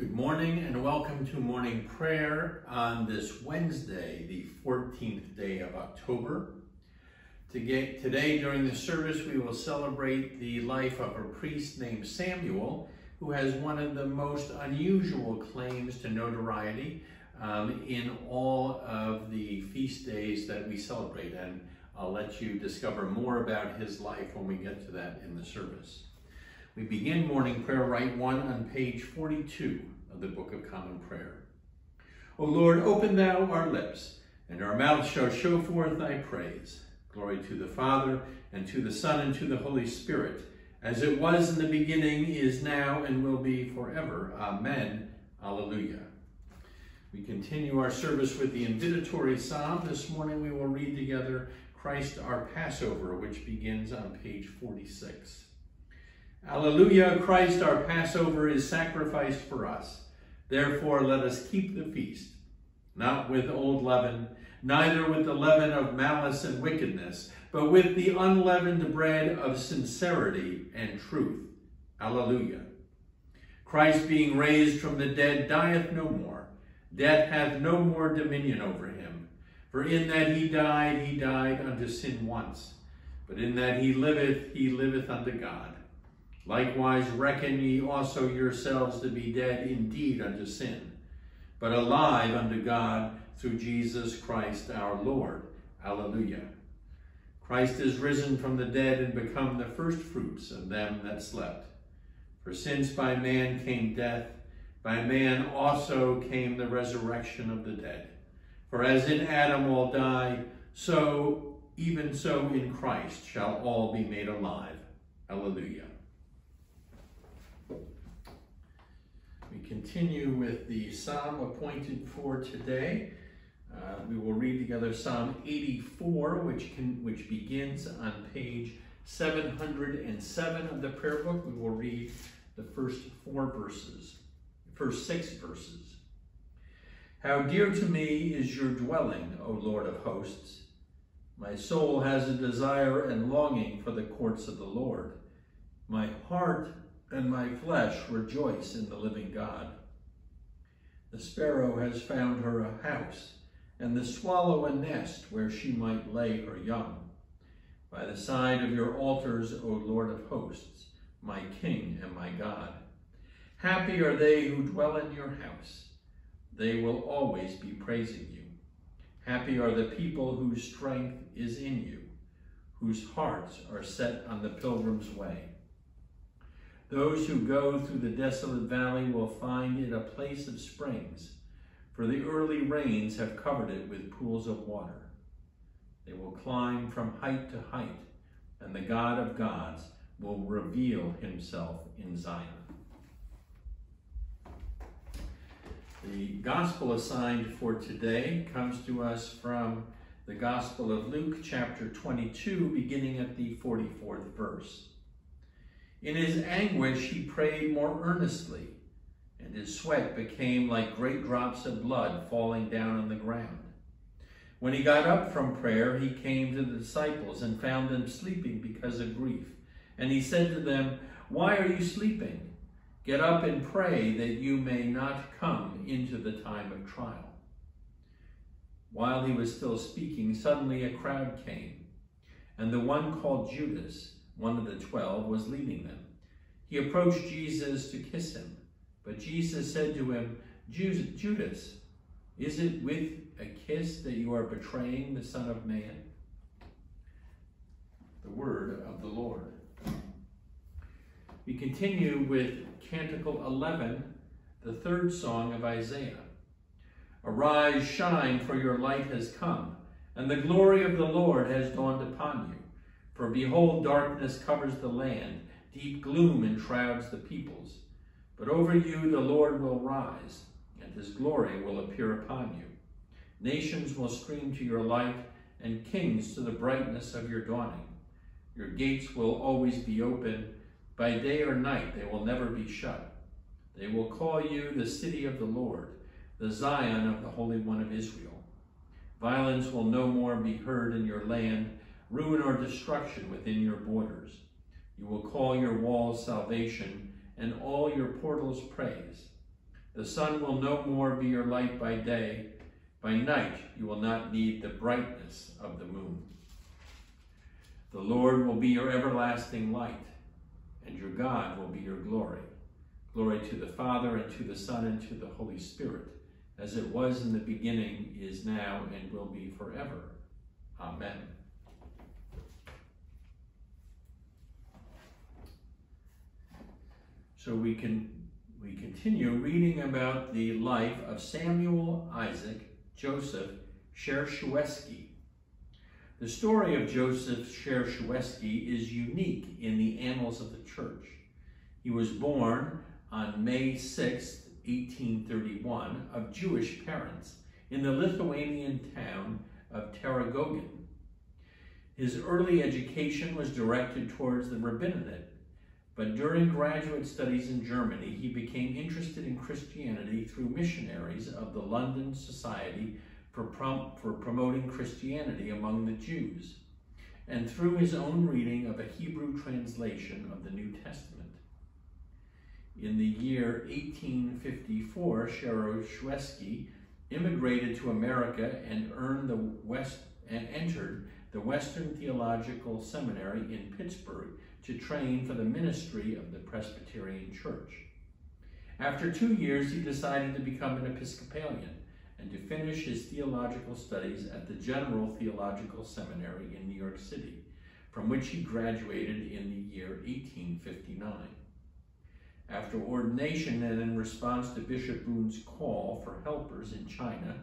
Good morning and welcome to morning prayer on this Wednesday, the 14th day of October. Today, during the service, we will celebrate the life of a priest named Samuel, who has one of the most unusual claims to notoriety um, in all of the feast days that we celebrate. And I'll let you discover more about his life when we get to that in the service. We begin morning prayer rite one on page 42 of the Book of Common Prayer. O Lord, open thou our lips, and our mouths shall show forth thy praise. Glory to the Father, and to the Son, and to the Holy Spirit, as it was in the beginning, is now, and will be forever. Amen. Alleluia. We continue our service with the invitatory psalm. This morning we will read together Christ our Passover, which begins on page 46. Alleluia, Christ our Passover is sacrificed for us. Therefore let us keep the feast, not with old leaven, neither with the leaven of malice and wickedness, but with the unleavened bread of sincerity and truth. Alleluia. Christ being raised from the dead dieth no more. Death hath no more dominion over him. For in that he died, he died unto sin once. But in that he liveth, he liveth unto God. Likewise reckon ye also yourselves to be dead indeed unto sin, but alive unto God through Jesus Christ our Lord. Alleluia. Christ is risen from the dead and become the firstfruits of them that slept. For since by man came death, by man also came the resurrection of the dead. For as in Adam all die, so even so in Christ shall all be made alive. Alleluia. We continue with the psalm appointed for today. Uh, we will read together Psalm 84, which can which begins on page 707 of the prayer book. We will read the first four verses, first six verses. How dear to me is your dwelling, O Lord of hosts. My soul has a desire and longing for the courts of the Lord. My heart and my flesh rejoice in the living God. The sparrow has found her a house, and the swallow a nest where she might lay her young. By the side of your altars, O Lord of hosts, my King and my God. Happy are they who dwell in your house. They will always be praising you. Happy are the people whose strength is in you, whose hearts are set on the pilgrim's way. Those who go through the desolate valley will find it a place of springs, for the early rains have covered it with pools of water. They will climb from height to height, and the God of gods will reveal himself in Zion. The gospel assigned for today comes to us from the Gospel of Luke, chapter 22, beginning at the 44th verse. In his anguish, he prayed more earnestly, and his sweat became like great drops of blood falling down on the ground. When he got up from prayer, he came to the disciples and found them sleeping because of grief. And he said to them, Why are you sleeping? Get up and pray that you may not come into the time of trial. While he was still speaking, suddenly a crowd came, and the one called Judas, one of the twelve, was leading them. He approached Jesus to kiss him, but Jesus said to him, Judas, is it with a kiss that you are betraying the Son of Man? The word of the Lord. We continue with Canticle 11, the third song of Isaiah. Arise, shine, for your light has come, and the glory of the Lord has dawned upon you. For behold, darkness covers the land, deep gloom enshrouds the peoples. But over you the Lord will rise, and his glory will appear upon you. Nations will stream to your light, and kings to the brightness of your dawning. Your gates will always be open. By day or night they will never be shut. They will call you the city of the Lord, the Zion of the Holy One of Israel. Violence will no more be heard in your land, ruin or destruction within your borders. You will call your walls salvation and all your portals praise. The sun will no more be your light by day. By night you will not need the brightness of the moon. The Lord will be your everlasting light, and your God will be your glory. Glory to the Father, and to the Son, and to the Holy Spirit, as it was in the beginning, is now, and will be forever. Amen. So we can we continue reading about the life of Samuel Isaac Joseph Schereschewsky. The story of Joseph Schereschewsky is unique in the annals of the church. He was born on May 6, 1831, of Jewish parents in the Lithuanian town of Tauroggen. His early education was directed towards the rabbinate but during graduate studies in Germany, he became interested in Christianity through missionaries of the London Society for, Prom for Promoting Christianity Among the Jews, and through his own reading of a Hebrew translation of the New Testament. In the year 1854, Schereschewsky immigrated to America and earned the West and entered the Western Theological Seminary in Pittsburgh to train for the ministry of the Presbyterian Church. After two years, he decided to become an Episcopalian and to finish his theological studies at the General Theological Seminary in New York City, from which he graduated in the year 1859. After ordination and in response to Bishop Boone's call for helpers in China,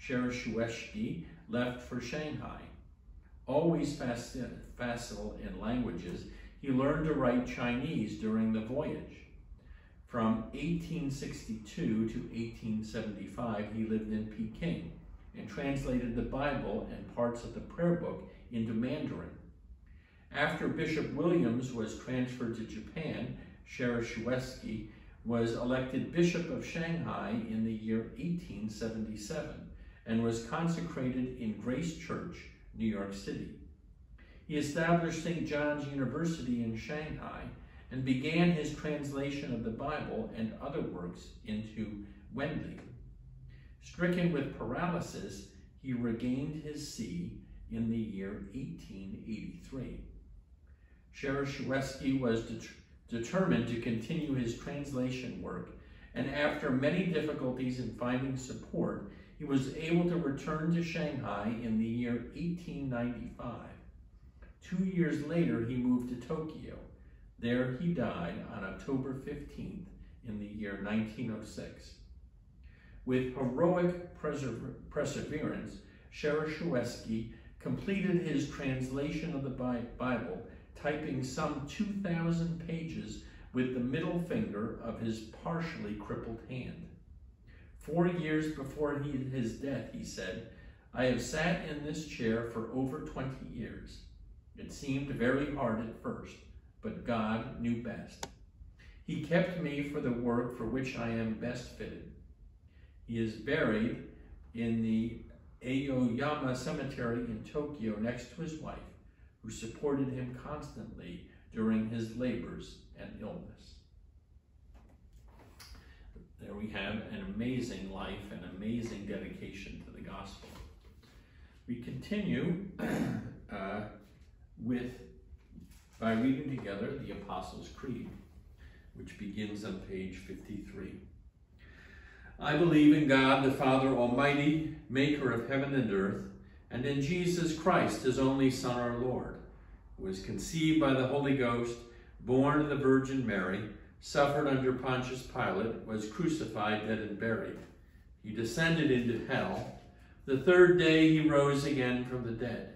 Schereschewsky left for Shanghai. Always facile in languages, he learned to write Chinese during the voyage. From 1862 to 1875, he lived in Peking and translated the Bible and parts of the prayer book into Mandarin. After Bishop Williams was transferred to Japan, Schereschewsky was elected Bishop of Shanghai in the year 1877 and was consecrated in Grace Church, New York City. He established St. John's University in Shanghai and began his translation of the Bible and other works into Wenli. Stricken with paralysis, he regained his see in the year 1883. Schereschewsky was det determined to continue his translation work, and after many difficulties in finding support, he was able to return to Shanghai in the year 1895. Two years later, he moved to Tokyo. There he died on October 15th in the year 1906. With heroic perseverance, Schereschewsky completed his translation of the Bible, typing some 2,000 pages with the middle finger of his partially crippled hand. Four years before he, his death, he said, I have sat in this chair for over 20 years. It seemed very hard at first, but God knew best. He kept me for the work for which I am best fitted. He is buried in the Aoyama Cemetery in Tokyo next to his wife, who supported him constantly during his labors and illness. There we have an amazing life, and amazing dedication to the gospel. We continue uh, with by reading together the Apostles' Creed, which begins on page 53. I believe in God, the Father Almighty, maker of heaven and earth, and in Jesus Christ, his only Son, our Lord, who was conceived by the Holy Ghost, born of the Virgin Mary, suffered under Pontius Pilate, was crucified, dead, and buried. He descended into hell. The third day he rose again from the dead.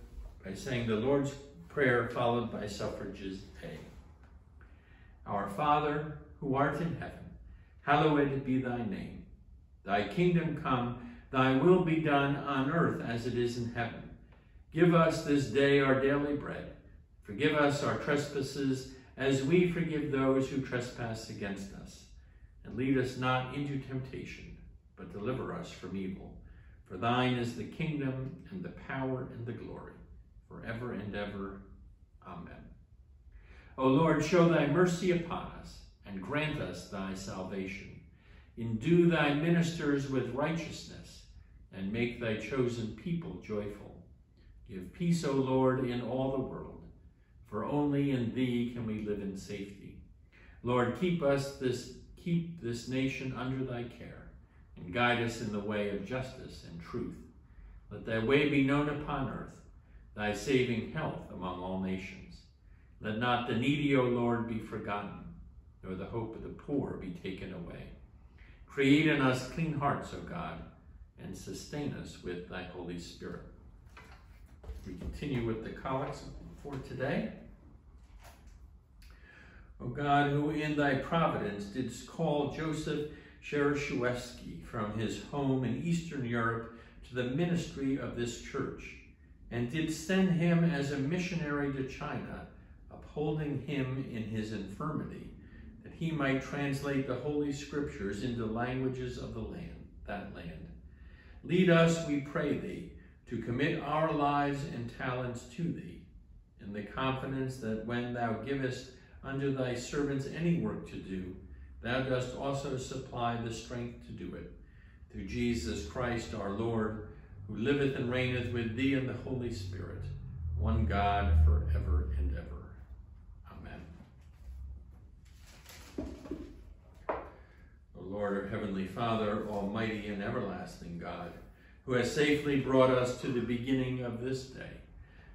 by saying the Lord's Prayer followed by suffrages A. Our Father, who art in heaven, hallowed be thy name. Thy kingdom come, thy will be done on earth as it is in heaven. Give us this day our daily bread. Forgive us our trespasses as we forgive those who trespass against us. And lead us not into temptation, but deliver us from evil. For thine is the kingdom and the power and the glory, forever and ever. Amen. O Lord, show thy mercy upon us, and grant us thy salvation. Endue thy ministers with righteousness, and make thy chosen people joyful. Give peace, O Lord, in all the world, for only in thee can we live in safety. Lord, keep us this keep this nation under thy care, and guide us in the way of justice and truth. Let thy way be known upon earth, thy saving health among all nations. Let not the needy, O Lord, be forgotten, nor the hope of the poor be taken away. Create in us clean hearts, O God, and sustain us with thy Holy Spirit. We continue with the collects for today. O God, who in thy providence didst call Joseph Schereschewsky from his home in Eastern Europe to the ministry of this church, and did send him as a missionary to China, upholding him in his infirmity, that he might translate the Holy Scriptures into languages of the land, that land. Lead us, we pray thee, to commit our lives and talents to thee, in the confidence that when thou givest unto thy servants any work to do, thou dost also supply the strength to do it. Through Jesus Christ our Lord, who liveth and reigneth with thee in the Holy Spirit, one God, forever and ever. Amen. O Lord, our Heavenly Father, Almighty and everlasting God, who has safely brought us to the beginning of this day.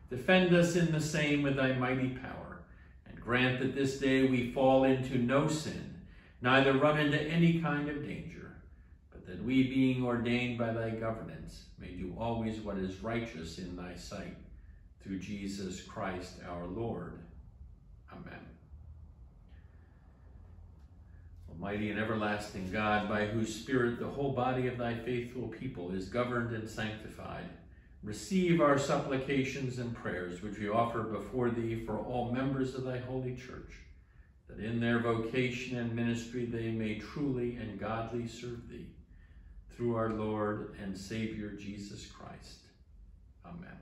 Defend us in the same with thy mighty power, and grant that this day we fall into no sin, neither run into any kind of danger, we, being ordained by thy governance, may do always what is righteous in thy sight, through Jesus Christ our Lord. Amen. Almighty and everlasting God, by whose Spirit the whole body of thy faithful people is governed and sanctified, receive our supplications and prayers which we offer before thee for all members of thy holy church, that in their vocation and ministry they may truly and godly serve thee, through our Lord and Savior Jesus Christ. Amen.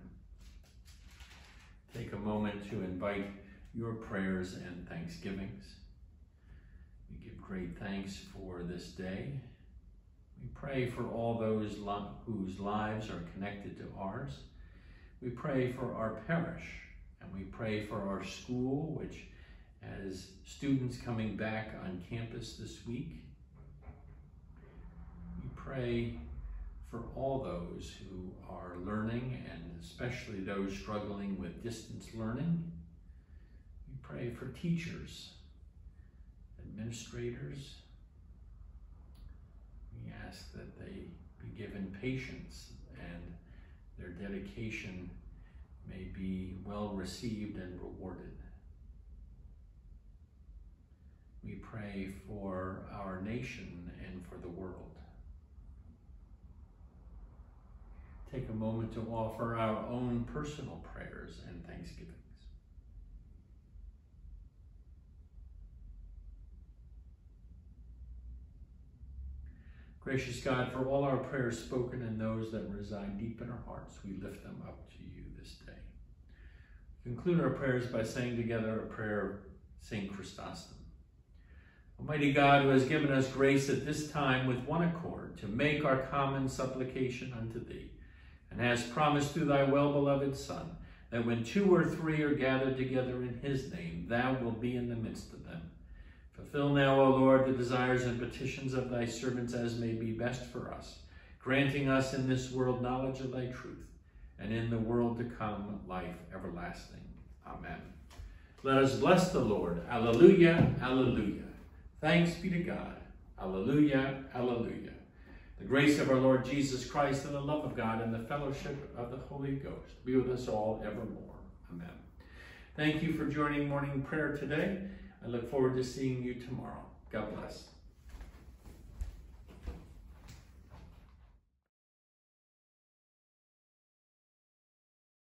Take a moment to invite your prayers and thanksgivings We give great thanks for this day. We pray for all those whose lives are connected to ours. We pray for our parish, and we pray for our school, which has students coming back on campus this week. Pray for all those who are learning, and especially those struggling with distance learning. We pray for teachers administrators. We ask that they be given patience and their dedication may be well received and rewarded. We pray for our nation and for the world. Take a moment to offer our own personal prayers and thanksgiving. Gracious God, for all our prayers spoken and those that reside deep in our hearts, we lift them up to you this day. Conclude our prayers by saying together a prayer of St. Chrysostom. Almighty God, who has given us grace at this time with one accord to make our common supplication unto thee, and has promised through thy well-beloved Son, that when two or three are gathered together in his name, thou wilt be in the midst of them. Fulfill now, O Lord, the desires and petitions of thy servants as may be best for us, granting us in this world knowledge of thy truth, and in the world to come life everlasting. Amen. Let us bless the Lord. Alleluia, alleluia. Thanks be to God. Alleluia, alleluia. The grace of our Lord Jesus Christ and the love of God and the fellowship of the Holy Ghost be with us all evermore. Amen. Thank you for joining morning prayer today. I look forward to seeing you tomorrow. God bless.